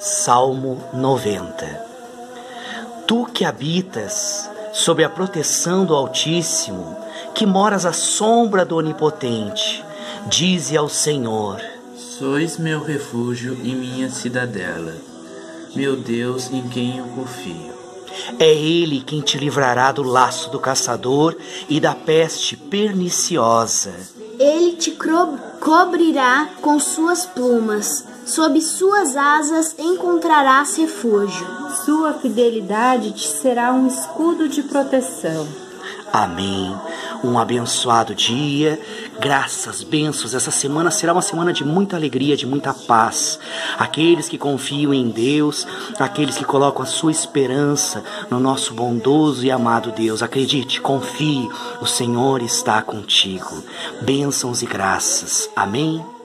Salmo 90 Tu que habitas sob a proteção do Altíssimo, que moras à sombra do Onipotente, dize ao Senhor: Sois meu refúgio e minha cidadela, meu Deus em quem eu confio. É Ele quem te livrará do laço do caçador e da peste perniciosa. Ele te cobrirá com suas plumas, sob suas asas encontrarás refúgio. Sua fidelidade te será um escudo de proteção. Amém. Um abençoado dia, graças, bênçãos. Essa semana será uma semana de muita alegria, de muita paz. Aqueles que confiam em Deus, aqueles que colocam a sua esperança no nosso bondoso e amado Deus. Acredite, confie, o Senhor está contigo. Bênçãos e graças. Amém.